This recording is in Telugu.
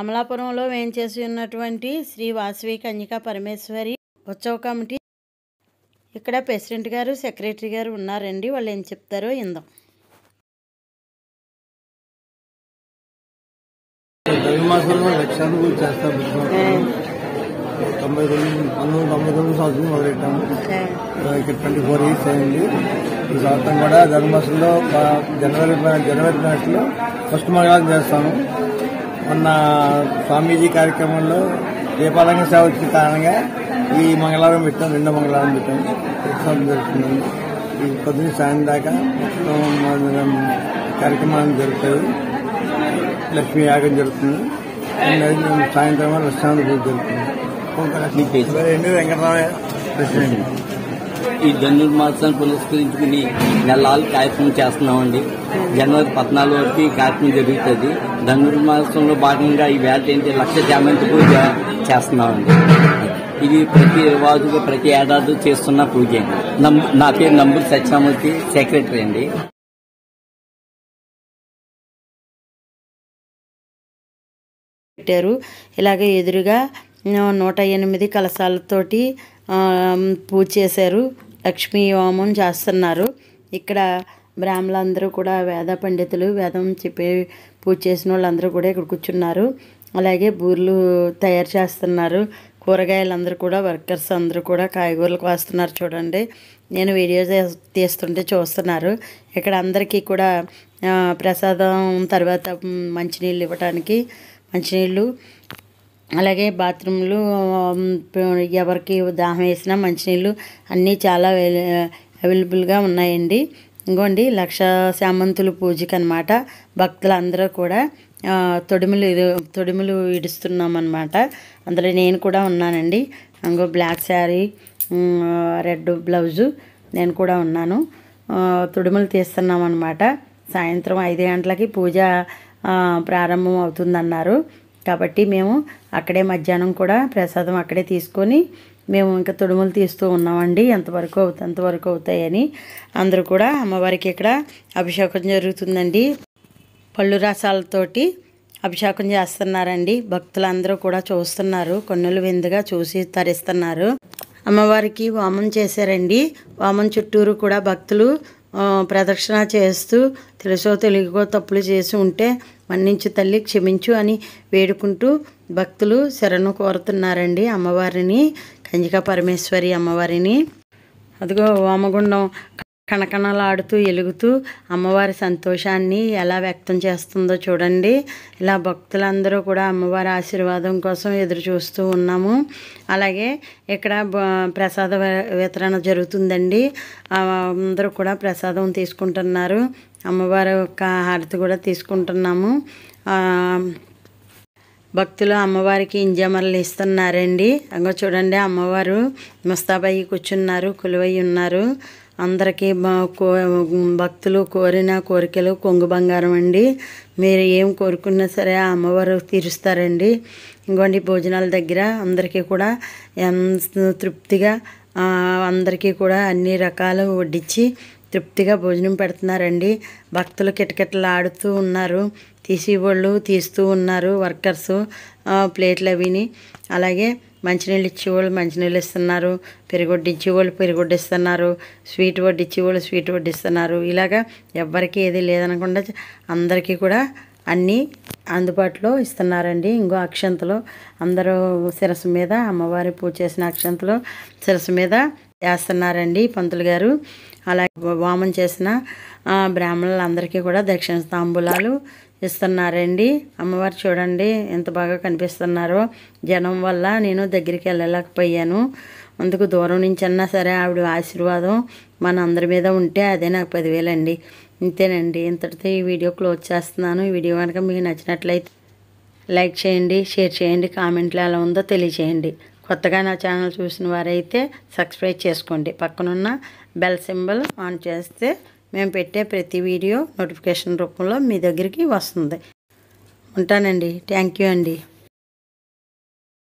అమలాపురంలో వేంచేసి ఉన్నటువంటి శ్రీ వాసవి కన్యకా పరమేశ్వరి ఉత్సవ కమిటీ. ఇక్కడ ప్రెసిడెంట్ గారు సెక్రటరీ గారు ఉన్నారండి. వాళ్ళు ఏం చెప్తారో ఇందాం చేస్తాం తొంభై తొమ్మిది పంతొమ్మిది తొంభై సంవత్సరం మొదలెట్టాము ఇక్కడ ట్వంటీ ఫోర్ ఇయర్స్ అయింది. ఈ సంవత్సరం కూడా జనవరి జనవరి నెలలో ఫస్ట్ మంగళవారం చేస్తాము. మొన్న స్వామీజీ కార్యక్రమంలో దీపాలంక సేవ వచ్చిన కారణంగా ఈ మంగళవారం పెట్టాం రెండో మంగళవారం పెట్టాం. ఉత్సవం జరుగుతుందండి ఈ పొద్దున్న సాయం దాకా కార్యక్రమాలు జరుగుతాయి. లక్ష్మీ యాగం జరుగుతుంది. సాయంత్రం లక్ష్మీ పూజ జరుగుతుంది? రెండు వెంకటరామయ్య. ప్రెసిడెంట్. ఈ ధనుర్మాసాన్ని పురస్కరించుకుని నెలలు కార్యక్రమం చేస్తున్నామండి. జనవరి పద్నాలుగు వరకు ఈ కార్యక్రమం జరుగుతుంది. ధనుర్మాసంలో భాగంగా ఈ వేట ఏంటి? లక్ష జామంతి పూజ చేస్తున్నామండి. ఇది ప్రతి రివాజుగా ప్రతి ఏడాది చేస్తున్న పూజ అండి. నా పేరు నంబూరు సత్యామూర్తి సెక్రటరీ అండి. పెట్టారు. ఇలాగే ఎదురుగా నూట ఎనిమిది కలశాలతోటి పూజ చేశారు. లక్ష్మీ హోమం చేస్తున్నారు. ఇక్కడ బ్రాహ్మణులందరూ కూడా వేద పండితులు వేదం చెప్పే పూజ చేసిన వాళ్ళందరూ కూడా ఇక్కడ కూర్చున్నారు. అలాగే బూర్లు తయారు చేస్తున్నారు. కూరగాయలందరూ కూడా వర్కర్స్ అందరూ కూడా కాయగూరలు కోస్తున్నారు చూడండి. నేను వీడియో తీస్తుంటే చూస్తున్నారు. ఇక్కడ అందరికీ కూడా ప్రసాదం తర్వాత మంచినీళ్ళు ఇవ్వటానికి మంచినీళ్ళు అలాగే బాత్రూమ్లు ఎవరికి దాహం వేసినా మంచినీళ్ళు అన్నీ చాలా అవైలబుల్గా ఉన్నాయండి. ఇంకోండి లక్ష శామంతులు పూజకి అనమాట భక్తులందరూ కూడా తొడిములు తొడిములు ఇడుస్తున్నాం అనమాట అందులో నేను కూడా ఉన్నానండి. ఇంకో బ్లాక్ శారీ రెడ్ బ్లౌజు నేను కూడా ఉన్నాను. తొడిములు తీస్తున్నాం అనమాట సాయంత్రం ఐదు గంటలకి పూజ ప్రారంభం అవుతుందన్నారు కాబట్టి మేము అక్కడే మధ్యాహ్నం కూడా ప్రసాదం అక్కడే తీసుకొని మేము ఇంకా తొడుములు తీస్తూ ఉన్నామండి. ఎంతవరకు అవుతా ఎంతవరకు అవుతాయని అందరూ కూడా అమ్మవారికి ఇక్కడ అభిషేకం జరుగుతుందండి. పళ్ళు రసాలతోటి అభిషేకం చేస్తున్నారండి. భక్తులందరూ కూడా చూస్తున్నారు. కొన్నులు విందుగా చూసి తరిస్తున్నారు. అమ్మవారికి వామం చేశారండి. వామం చుట్టూరు కూడా భక్తులు ప్రదక్షిణ చేస్తూ తెలుసో తెలుగుకో తప్పులు చేసి ఉంటే మన్నించు తల్లి క్షమించు అని వేడుకుంటూ భక్తులు శరణు కోరుతున్నారండి అమ్మవారిని కంజిక పరమేశ్వరి అమ్మవారిని. అదిగో వామగుండం కణకణలాడుతూ ఎలుగుతూ అమ్మవారి సంతోషాన్ని ఎలా వ్యక్తం చేస్తుందో చూడండి. ఇలా భక్తులందరూ కూడా అమ్మవారి ఆశీర్వాదం కోసం ఎదురు చూస్తూ ఉన్నాము. అలాగే ఇక్కడ బ- ప్రసాద వితరణ జరుగుతుందండి. అందరూ కూడా ప్రసాదం తీసుకుంటున్నారు. అమ్మవారి యొక్క హారతి కూడా తీసుకుంటున్నాము. భక్తులు అమ్మవారికి ఇంజమరలు ఇస్తున్నారండి. అంగో చూడండి అమ్మవారు ముస్తాబయ్యి కూర్చున్నారు కొలువై ఉన్నారు. అందరికీ భక్తులు కోరిన కోరికలు కొంగు బంగారం అండి. మీరు ఏం కోరుకున్నా సరే ఆ అమ్మవారు తీరుస్తారండి. ఇంకోండి భోజనాల దగ్గర అందరికీ కూడా ఎంత తృప్తిగా అందరికీ కూడా అన్ని రకాలు వడ్డించి తృప్తిగా భోజనం పెడుతున్నారండి. భక్తులు కిటకిటలు ఆడుతూ ఉన్నారు తీసేవాళ్ళు తీస్తూ ఉన్నారు వర్కర్స్ ప్లేట్లు అవిని అలాగే మంచినీళ్ళు ఇచ్చేవాళ్ళు మంచినీళ్ళు ఇస్తున్నారు. పెరుగొడ్డు ఇచ్చేవాళ్ళు పెరుగొడ్డు ఇస్తున్నారు స్వీట్ వడ్డు ఇచ్చేవాళ్ళు స్వీట్ వడ్డు ఇస్తున్నారు ఇలాగా ఎవ్వరికీ ఏది లేదనకుండా అందరికీ కూడా అన్నీ అందుబాటులో ఇస్తున్నారండి. ఇంకో అక్షంతలు అందరూ శిరస్సు మీద అమ్మవారి పూజ చేసిన అక్షంతలు శిరస్సు మీద వేస్తున్నారండి పంతులు గారు. అలాగే వామం చేసిన బ్రాహ్మణులందరికీ కూడా దక్షిణ తాంబూలాలు ఇస్తున్నారండి. అమ్మవారు చూడండి ఎంత బాగా కనిపిస్తున్నారో. జనం వల్ల నేను దగ్గరికి వెళ్ళలేకపోయాను. అందుకు దూరం నుంచి అన్నా సరే ఆవిడ ఆశీర్వాదం మన అందరి మీద ఉంటే అదే నాకు పదివేలండి. ఇంతేనండి. ఇంతటితో ఈ వీడియో క్లోజ్ చేస్తున్నాను. ఈ వీడియో కనుక మీకు నచ్చినట్లయితే లైక్ చేయండి షేర్ చేయండి కామెంట్లు ఎలా ఉందో తెలియచేయండి. కొత్తగా నా ఛానల్ చూసిన వారైతే సబ్స్క్రైబ్ చేసుకోండి. పక్కనున్న బెల్ సింబల్ ఆన్ చేస్తే మేము పెట్టే ప్రతి వీడియో నోటిఫికేషన్ రూపంలో మీ దగ్గరికి వస్తుంది. ఉంటానండి. థ్యాంక్ యూ అండి.